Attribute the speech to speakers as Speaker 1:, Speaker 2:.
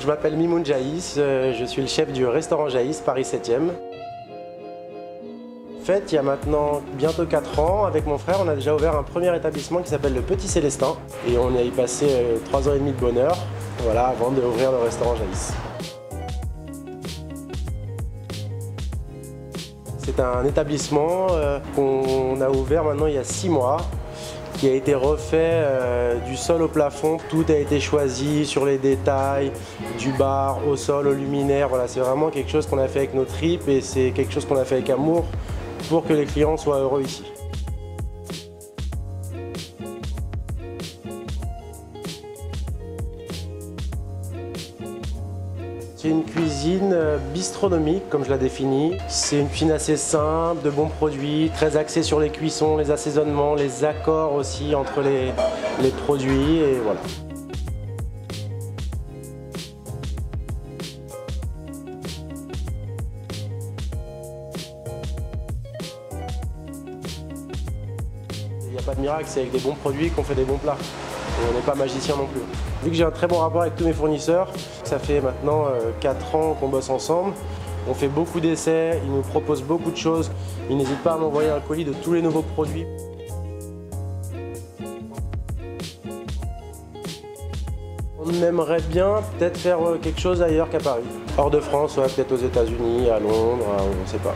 Speaker 1: Je m'appelle Mimoun Jaïs, euh, je suis le chef du restaurant Jaïs, Paris 7e. En fait, il y a maintenant bientôt 4 ans, avec mon frère, on a déjà ouvert un premier établissement qui s'appelle le Petit Célestin. Et on y a y passé 3 ans et demi de bonheur, voilà, avant d'ouvrir le restaurant Jaïs. C'est un établissement euh, qu'on a ouvert maintenant il y a 6 mois qui a été refait euh, du sol au plafond. Tout a été choisi sur les détails, du bar au sol, au luminaire. Voilà, c'est vraiment quelque chose qu'on a fait avec nos tripes et c'est quelque chose qu'on a fait avec amour pour que les clients soient heureux ici. C'est une cuisine euh, bistronomique, comme je la définis. C'est une cuisine assez simple, de bons produits, très axée sur les cuissons, les assaisonnements, les accords aussi entre les, produits, voilà. Il n'y a pas de miracle, c'est avec des bons produits qu'on fait des bons plats. On n'est pas magicien non plus. Vu que j'ai un très bon rapport avec tous mes fournisseurs, ça fait maintenant 4 euh, ans qu'on bosse ensemble. On fait beaucoup d'essais, ils nous proposent beaucoup de choses. Ils n'hésitent pas à m'envoyer un colis de tous les nouveaux produits. On aimerait bien peut-être faire euh, quelque chose ailleurs qu'à Paris. Hors de France, peut-être aux États-Unis, à Londres, on ne sait pas.